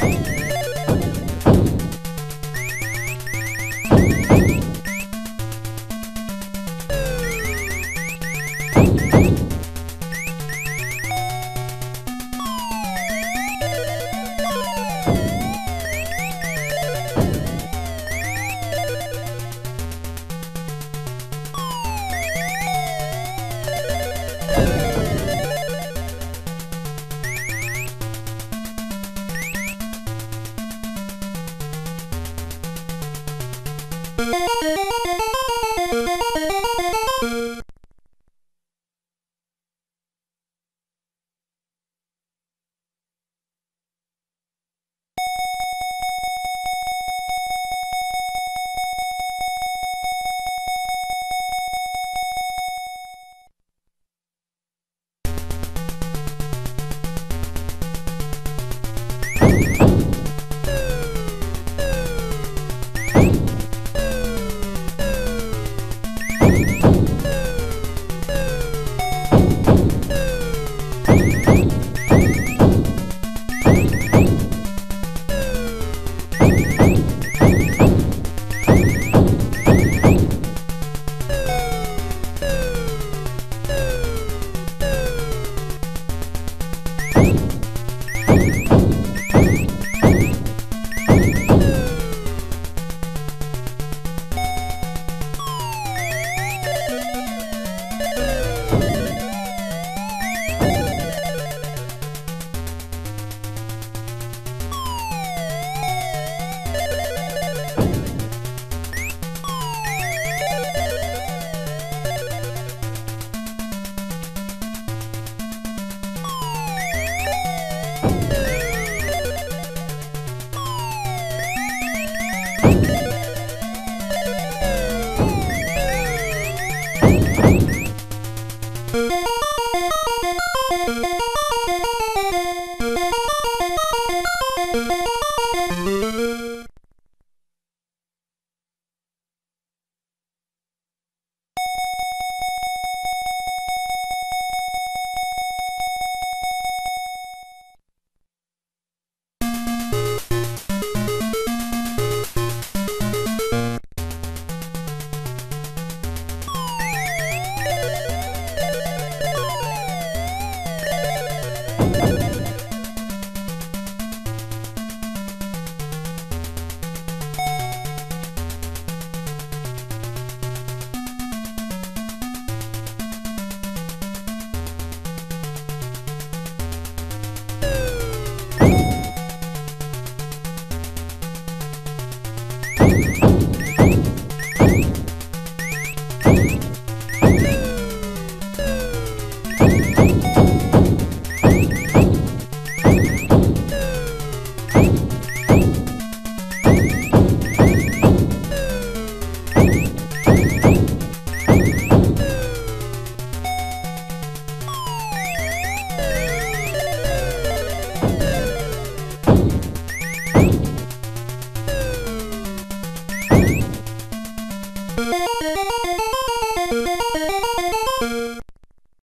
Bye. Música you